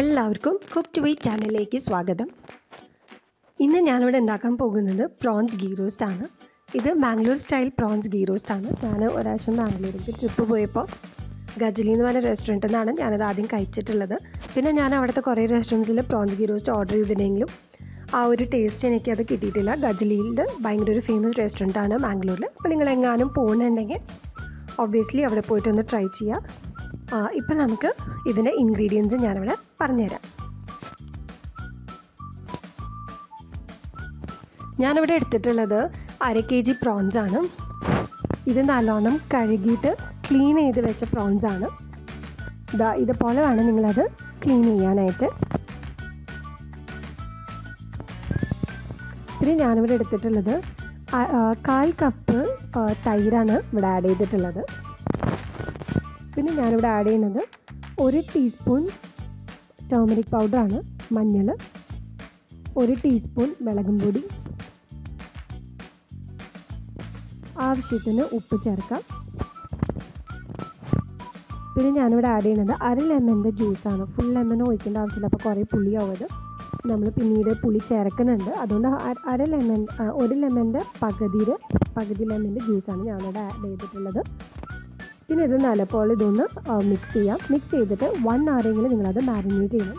എല്ലാവർക്കും cook to wait ചാനലിലേക്ക് സ്വാഗതം. ഇന്ന് ഞാനിവിടെ ഉണ്ടാക്കാൻ പോകുന്നത് പ്രോൺസ് ഗീ റോസ്റ്റ് ആണ്. ഇത് Bangalore style prawns ghee roast ആണ്. ഞാൻ ഒരാഴ്ച ബാംഗ്ലൂരിലേക്ക് ട്രിപ്പ് പോയപ്പോൾ ഗജലി എന്ന് പറഞ്ഞ റെസ്റ്റോറന്റിൽ നിന്നാണ് ഞാനത് ആദ്യം കഴിച്ചിട്ടുള്ളത്. പിന്നെ ഞാൻ അവിടുത്തെ കുറേ റെസ്റ്റോറന്റ്സിൽ പ്രോൺസ് ഗീ റോസ്റ്റ് ഓർഡർ ചെയ്തിട്ടുണ്ടെങ്കിലും ആ ഒരു ടേസ്റ്റ് എനിക്ക് അത് കിട്ടിയിട്ടില്ല. ഗജലിയിൽ ഭയങ്കര ഒരു ഫേമസ് റെസ്റ്റോറന്റ് ആണ് ബാംഗ്ലൂരിൽ അപ്പോൾ നിങ്ങൾ എങ്ങാനും പോകുന്നുണ്ടെങ്കിൽ ഒബ്വിയസ്ലി അവിടെ പോയിട്ടൊന്ന് ട്രൈ ചെയ്യുക ഇപ്പം നമുക്ക് ഇതിന്റെ ഇൻഗ്രീഡിയൻസ് ഞാനിവിടെ പറഞ്ഞുതരാം. ഞാനിവിടെ എടുത്തിട്ടുള്ളത് അര കെ ജി പ്രോൺസ് ആണ്. ഇത് നല്ലോണം കഴുകിയിട്ട് ക്ലീൻ ചെയ്ത് വെച്ച പ്രോൺസ് ആണ്. ഇതാ ഇതുപോലെ വേണം നിങ്ങളത് ക്ലീൻ ചെയ്യാനായിട്ട്. പിന്നെ ഞാനിവിടെ എടുത്തിട്ടുള്ളത് കാൽ കപ്പ് തൈരാണ് ഇവിടെ ആഡ് ചെയ്തിട്ടുള്ളത്. പിന്നെ ഞാനിവിടെ ആഡ് ചെയ്യുന്നത് ഒരു ടീസ്പൂൺ ടേമറിക് പൗഡറാണ് മഞ്ഞൾ ഒരു ടീസ്പൂൺ മുളകും പൊടി ആവശ്യത്തിന് ഉപ്പ് ചേർക്കാം. പിന്നെ ഞാനിവിടെ ആഡ് ചെയ്യുന്നത് അര ലെമന്റെ ജ്യൂസാണ് ഫുൾ ലെമൺ ഒഴിക്കേണ്ട ആവശ്യമില്ല. അപ്പോൾ കുറേ പുളിയാവും നമ്മൾ പിന്നീട് പുളി ചേർക്കുന്നുണ്ട്. അതുകൊണ്ട് അര ലെമൺ ഒരു ലെമന്റെ പകുതിയിൽ പകുതി ലെമന്റെ ജ്യൂസാണ് ഞാനിവിടെ ആഡ് ചെയ്തിട്ടുള്ളത്. പിന്നെ ഇത് നല്ലപോലെ ഇതൊന്ന് മിക്സ് ചെയ്യാം. മിക്സ് ചെയ്തിട്ട് വൺ ആറെങ്കിലും നിങ്ങളത് മാരിനേറ്റ് ചെയ്യണം.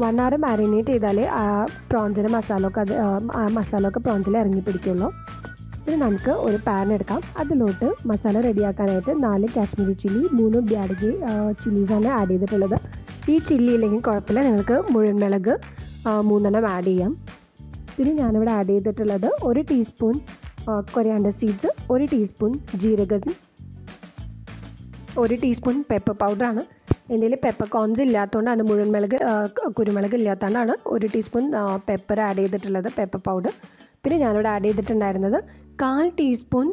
വൺ അവർ മാരിനേറ്റ് ചെയ്താലേ ആ പ്രോൺസിന്റെ മസാല ഒക്കെ അത് ആ മസാല ഒക്കെ പ്രോൺസിൽ ഇറങ്ങി പിടിക്കുള്ളൂ. പിന്നെ നമുക്ക് ഒരു പാൻ എടുക്കാം. അതിലോട്ട് മസാല റെഡിയാക്കാനായിട്ട് നാല് കാശ്മീരി ചില്ലി മൂന്ന് ബ്യാഡഗി ചില്ലീസാണ് ആഡ് ചെയ്തിട്ടുള്ളത്. ഈ ചില്ലി ഇല്ലെങ്കിൽ കുഴപ്പമില്ല. നിങ്ങൾക്ക് മുഴുവൻ മൂന്നെണ്ണം ആഡ് ചെയ്യാം. പിന്നെ ഞാനിവിടെ ആഡ് ചെയ്തിട്ടുള്ളത് ഒരു ടീസ്പൂൺ കൊറിയാണ്ടർ സീഡ്സ് ഒരു ടീസ്പൂൺ ജീരകം ഒരു ടീസ്പൂൺ പെപ്പർ പൗഡറാണ് എന്റെ കയ്യിൽ പെപ്പർ കോൺസ് ഇല്ലാത്തതുകൊണ്ടാണ് മുഴുവൻ മുളക് കുരുമുളക് ഇല്ലാത്തതുകൊണ്ടാണ് ഒരു ടീസ്പൂൺ പെപ്പർ ആഡ് ചെയ്തിട്ടുള്ളത് പെപ്പർ പൗഡർ പിന്നെ ഞാനിവിടെ ആഡ് ചെയ്തിട്ടുണ്ടായിരുന്നത് കാൽ ടീസ്പൂൺ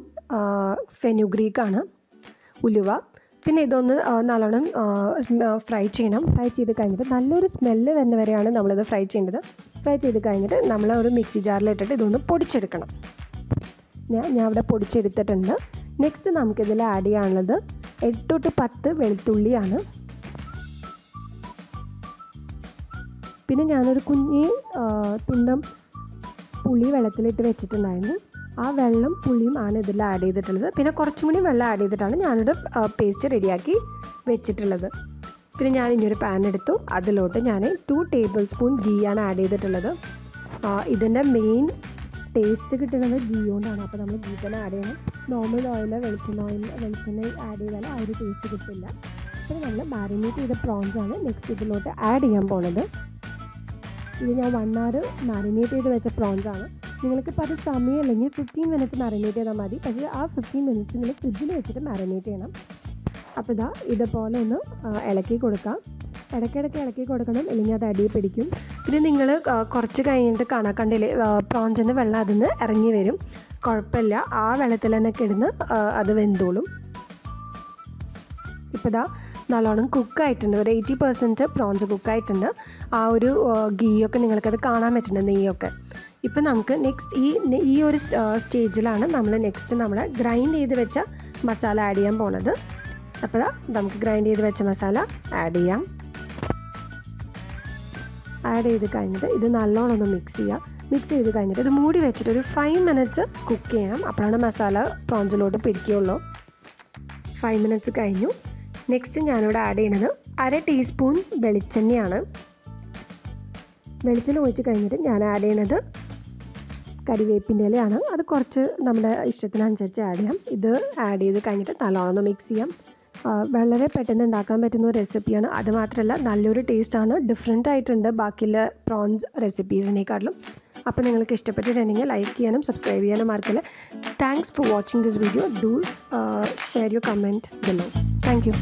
ഫെനുഗ്രീക്കാണ് ഉലുവ. പിന്നെ ഇതൊന്ന് നല്ലോണം ഫ്രൈ ചെയ്യണം. ഫ്രൈ ചെയ്ത് കഴിഞ്ഞിട്ട് നല്ലൊരു സ്മെല്ല് വരുന്ന വരെയാണ് നമ്മളിത് ഫ്രൈ ചെയ്യേണ്ടത്. ഫ്രൈ ചെയ്ത് കഴിഞ്ഞിട്ട് നമ്മൾ ഒരു മിക്സി ജാറിലിട്ടിട്ട് ഇതൊന്ന് പൊടിച്ചെടുക്കണം. ഞാൻ ഞാൻ ഇവിടെ പൊടിച്ചെടുത്തിട്ടുണ്ട്. നെക്സ്റ്റ് നമുക്കിതിൽ ആഡ് ചെയ്യാനുള്ളത് എട്ട് ടു പത്ത് വെളുത്തുള്ളിയാണ്. പിന്നെ ഞാനൊരു കുഞ്ഞി തുണ്ടം പുളി വെള്ളത്തിലിട്ട് വെച്ചിട്ടുണ്ടായിരുന്നു. ആ വെള്ളം പുളിയും ആണ് ഇതിൽ ആഡ് ചെയ്തിട്ടുള്ളത്. പിന്നെ കുറച്ചും കൂടി വെള്ളം ആഡ് ചെയ്തിട്ടാണ് ഞാനൊരു പേസ്റ്റ് റെഡിയാക്കി വെച്ചിട്ടുള്ളത്. പിന്നെ ഞാൻ ഇനിയൊരു പാൻ എടുത്തു. അതിലോട്ട് ഞാൻ ടു ടേബിൾ സ്പൂൺ ഗീ ആണ് ആഡ് ചെയ്തിട്ടുള്ളത്. ഇതിന്റെ മെയിൻ ടേസ്റ്റ് കിട്ടുന്നത് ഗീ കൊണ്ടാണ്. അപ്പോൾ നമ്മൾ ഗീ തന്നെ ആഡ് ചെയ്യണം. നോർമൽ ഓയിൽ വെളിച്ചെണ്ണ ഓയിൽ വെളിച്ചെണ്ണ ആഡ് ചെയ്താൽ ആ ഒരു ടേസ്റ്റ് കിട്ടില്ല. അപ്പോൾ നമ്മൾ മാരിനേറ്റ് ചെയ്ത പ്രോൺസ് ആണ് നെക്സ്റ്റ് ഇതിലോട്ട് ആഡ് ചെയ്യാൻ പോണത്. ഇത് ഞാൻ വൺ അവർ മാരിനേറ്റ് ചെയ്ത് വെച്ച പ്രോൺസ് ആണ്. നിങ്ങൾക്കിപ്പോൾ അത് സമയമില്ലെങ്കിൽ ഫിഫ്റ്റീൻ മിനിറ്റ്സ് മാരിനേറ്റ് ചെയ്താൽ മതി. പക്ഷേ ആ ഫിഫ്റ്റീൻ മിനിറ്റ്സ് നിങ്ങൾ ഫ്രിഡ്ജിൽ വെച്ചിട്ട് മാരിനേറ്റ് ചെയ്യണം. അപ്പോൾ ഇതാ ഇതുപോലെ ഒന്ന് ഇളക്കി കൊടുക്കാം. ഇടയ്ക്കിടയ്ക്ക് ഇളക്കി കൊടുക്കണം. അല്ലെങ്കിൽ അത് അടിയിൽ പിടിക്കും. പിന്നെ നിങ്ങൾ കുറച്ച് കഴിഞ്ഞിട്ട് കാണാൻ കണ്ടില്ലേ? പ്രോൺസിന്റെ വെള്ളം അതിൽ നിന്ന് ഇറങ്ങി വരും. കുഴപ്പമില്ല. ആ വെള്ളത്തിൽ തന്നെ കിടന്ന് അത് വെന്തോളും. ഇപ്പോൾ ഇതാ നല്ലോണം കുക്കായിട്ടുണ്ട്. ഒരു എയ്റ്റി പെർസെന്റ് പ്രോൺസ് കുക്കായിട്ടുണ്ട്. ആ ഒരു ഗീയൊക്കെ നിങ്ങൾക്കത് കാണാൻ പറ്റുന്നുണ്ട് നെയ്യൊക്കെ. ഇപ്പം നമുക്ക് നെക്സ്റ്റ് ഈ ഈ ഒരു സ്റ്റേജിലാണ് നമ്മൾ നെക്സ്റ്റ് നമ്മൾ ഗ്രൈൻഡ് ചെയ്ത് വെച്ച മസാല ആഡ് ചെയ്യാൻ പോണത്. അപ്പോൾ നമുക്ക് ഗ്രൈൻഡ് ചെയ്ത് വെച്ച മസാല ആഡ് ചെയ്യാം. ആഡ് ചെയ്ത് കഴിഞ്ഞിട്ട് ഇത് നല്ലോണം ഒന്ന് മിക്സ് ചെയ്യുക മിക്സ് ചെയ്ത് കഴിഞ്ഞിട്ട് ഇത് മൂടി വെച്ചിട്ട് ഒരു ഫൈവ് മിനിറ്റ്സ് കുക്ക് ചെയ്യണം. അപ്പോഴാണ് മസാല പ്രോഞ്ചിലോട്ട് പിടിക്കുകയുള്ളൂ. ഫൈവ് മിനിറ്റ്സ് കഴിഞ്ഞു. നെക്സ്റ്റ് ഞാനിവിടെ ആഡ് ചെയ്യണത് അര ടീസ്പൂൺ വെളിച്ചെണ്ണയാണ്. വെളിച്ചെണ്ണ ഒഴിച്ച് കഴിഞ്ഞിട്ട് ഞാൻ ആഡ് ചെയ്യണത് കരിവേപ്പിന്റെ ഇലയാണ്. അത് കുറച്ച് നമ്മുടെ ഇഷ്ടത്തിനനുസരിച്ച് ആഡ് ചെയ്യാം. ഇത് ആഡ് ചെയ്ത് കഴിഞ്ഞിട്ട് നല്ലോണം ഒന്ന് മിക്സ് ചെയ്യാം. വളരെ പെട്ടെന്ന് ഉണ്ടാക്കാൻ പറ്റുന്ന ഒരു റെസിപ്പിയാണ് അത് മാത്രമല്ല നല്ലൊരു ടേസ്റ്റാണ് ഡിഫറെന്റ് ആയിട്ടുണ്ട് ബാക്കിയുള്ള പ്രോൺസ് റെസിപ്പീസിനേക്കാട്ടിലും അപ്പോൾ നിങ്ങൾക്ക് ഇഷ്ടപ്പെട്ടിട്ടുണ്ടെങ്കിൽ ലൈക്ക് ചെയ്യാനും സബ്സ്ക്രൈബ് ചെയ്യാനും മറക്കില്ല. Thanks for watching this video do share your comment below thank you